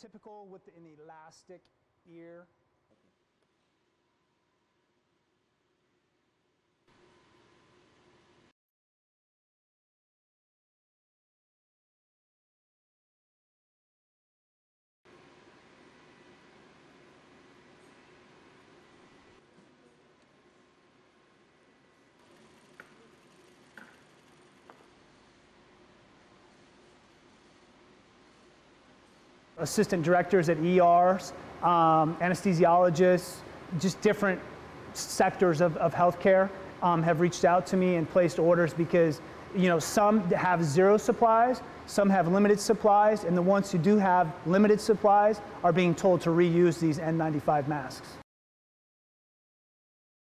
typical with an elastic ear. Assistant directors at ERs, um, anesthesiologists, just different sectors of, of healthcare um, have reached out to me and placed orders because you know some have zero supplies, some have limited supplies, and the ones who do have limited supplies are being told to reuse these N95 masks.